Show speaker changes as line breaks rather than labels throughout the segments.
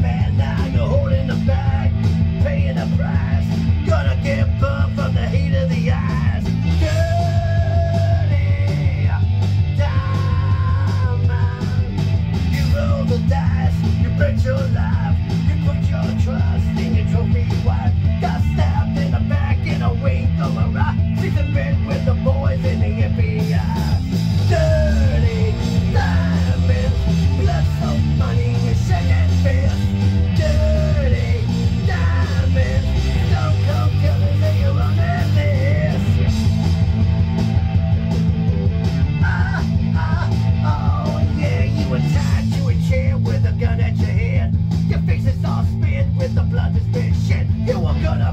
man.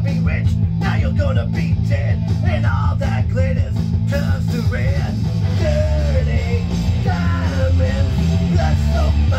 Be rich, now you're gonna be dead, and all that glitters turns to red. Dirty diamonds, blood, soap,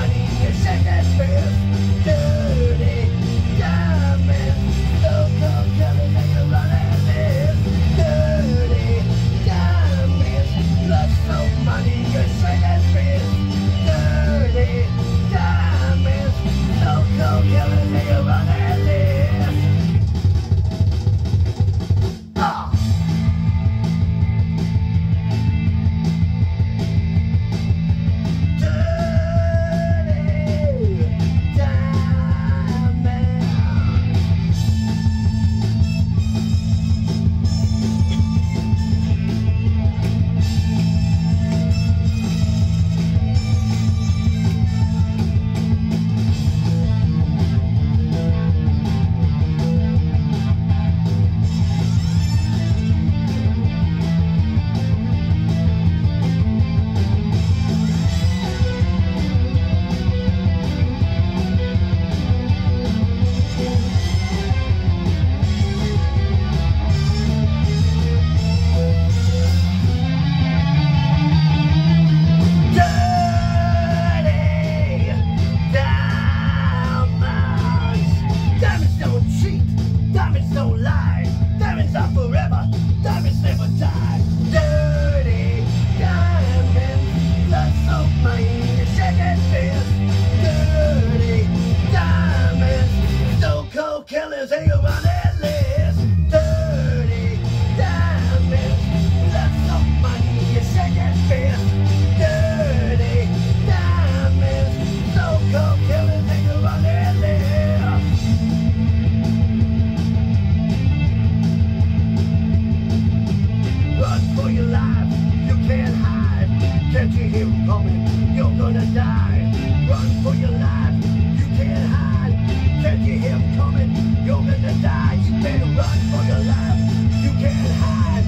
you coming? You're gonna die. Run for your life, you can't hide. Can't you hear him coming? You're gonna die. You better run for your life, you can't hide.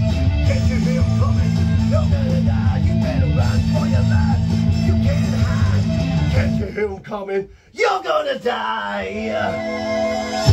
Can't you hear him coming? You're gonna die. You better run for your life, you can't hide. Can't you hear him coming? You're gonna die.